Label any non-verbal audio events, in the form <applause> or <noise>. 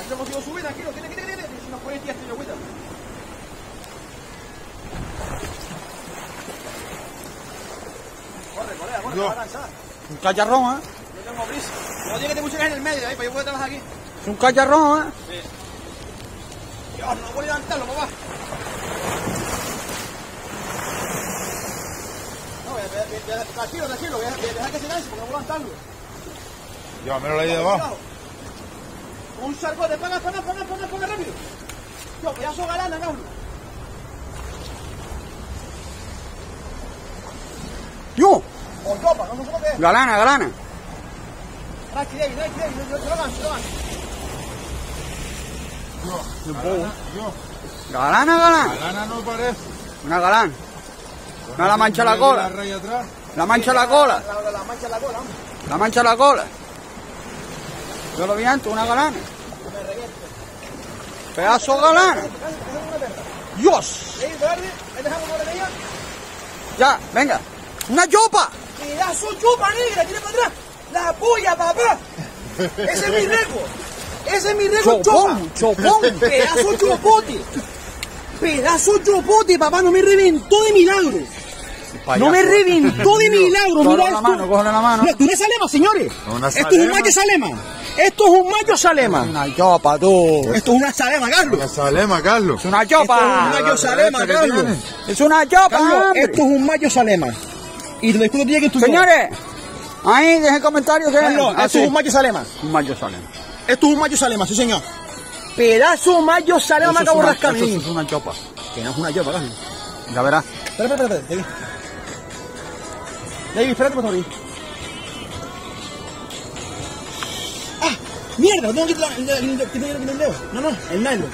Aquí hemos ido subir, tiene tener, si nos pones tías, tío, cuida. Corre, corre, corre, No. va a cansar. Un cacharrón, ¿eh? Yo tengo prisa. No tiene que te en el medio, ahí, para yo poder trabajar aquí. Es un cacharrón, ¿eh? Dios, no voy a levantarlo, papá. No, voy a- voy a- voy a- tranquilo, tranquilo, voy a voy a dejar que se lance porque no voy a levantarlo. Llévamelo ahí de abajo. Cuidado. Un sarcote, paga, paga, paga, paga, paga rápido. Yo, pedazo galana, cabrón. ¡Yo! O yopa, no sé lo que es. Galana, galana. David, David, yo, yo, yo lo yo lo. Galana, yo. Galana, galana. Galana no parece. Una galana. No la mancha la cola. La mancha la cola. La, mancha la cola. La mancha la cola. Yo lo vi antes, una galana. Pedazo galana. ¡Dios! Ya, venga. ¡Una chopa! Pedazo chupa negra, tira para atrás. La polla, papá. Ese es mi récord. Ese es mi récord, chupa. Chopón, chopón. Pedazo chopote. Pedazo chopote, papá, no me reventó de milagro. No me reventó de <laughs> milagro, mira la esto. mano, la mano. No, esto no es salema, señores. Una Esto es un macho salema. Esto es un macho salema. Una chopa, tú. Esto es una salema, Carlos. La salema, Carlos. Es una Esto es un chopa. macho salema, ¿Esta que Carlos. Es una Carlos, hombre. esto es un macho salema. Y te lo discuto que tú Señores, ahí dejen comentarios que Carlos, esto es un macho salema. un macho salema. Esto es un macho salema, sí, señor. Pedazo me Eso es rascar. eso mi es una chopa. Que no es una Carlos. Ya verás. Espera, espera, espera, David. David, espérate, por favor. ¡Ah! ¡Mierda! No tengo que quitar el dedo. No, no, el nylon.